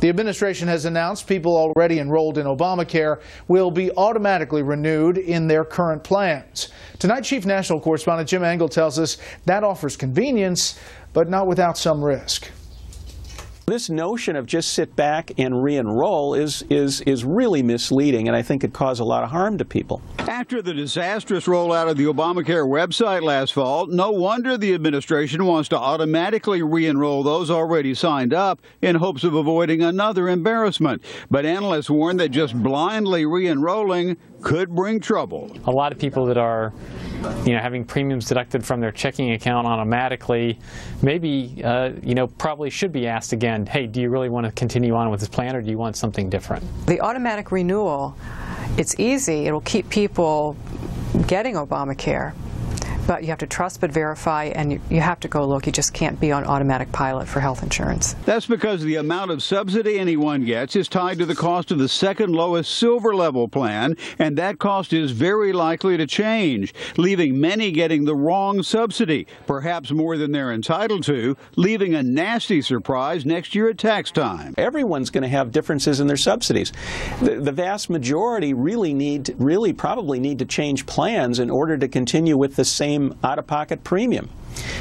The administration has announced people already enrolled in Obamacare will be automatically renewed in their current plans. Tonight, Chief National Correspondent Jim Angle tells us that offers convenience, but not without some risk. This notion of just sit back and re-enroll is, is, is really misleading, and I think it caused a lot of harm to people. After the disastrous rollout of the Obamacare website last fall, no wonder the administration wants to automatically re-enroll those already signed up in hopes of avoiding another embarrassment. But analysts warn that just blindly re-enrolling could bring trouble. A lot of people that are you know, having premiums deducted from their checking account automatically, maybe, uh, you know, probably should be asked again, hey, do you really want to continue on with this plan or do you want something different? The automatic renewal, it's easy. It'll keep people getting Obamacare but you have to trust but verify, and you, you have to go look. You just can't be on automatic pilot for health insurance. That's because the amount of subsidy anyone gets is tied to the cost of the second lowest silver level plan, and that cost is very likely to change, leaving many getting the wrong subsidy, perhaps more than they're entitled to, leaving a nasty surprise next year at tax time. Everyone's going to have differences in their subsidies. The, the vast majority really need, really probably need to change plans in order to continue with the same same out-of-pocket premium.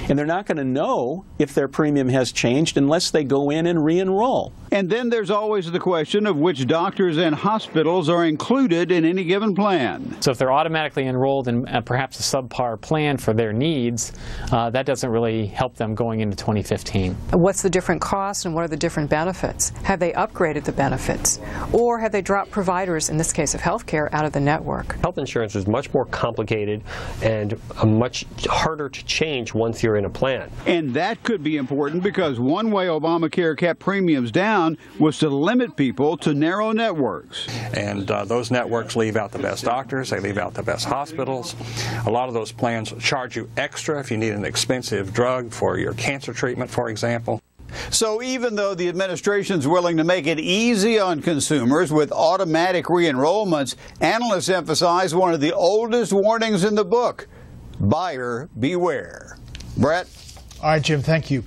And they're not going to know if their premium has changed unless they go in and re-enroll. And then there's always the question of which doctors and hospitals are included in any given plan. So if they're automatically enrolled in uh, perhaps a subpar plan for their needs, uh, that doesn't really help them going into 2015. What's the different cost and what are the different benefits? Have they upgraded the benefits? Or have they dropped providers, in this case of healthcare, out of the network? Health insurance is much more complicated and much harder to change once you're in a plan. And that could be important because one way Obamacare kept premiums down was to limit people to narrow networks. And uh, those networks leave out the best doctors, they leave out the best hospitals. A lot of those plans charge you extra if you need an expensive drug for your cancer treatment, for example. So even though the administration's willing to make it easy on consumers with automatic re-enrollments, analysts emphasize one of the oldest warnings in the book, buyer beware. Brett? All right, Jim, thank you.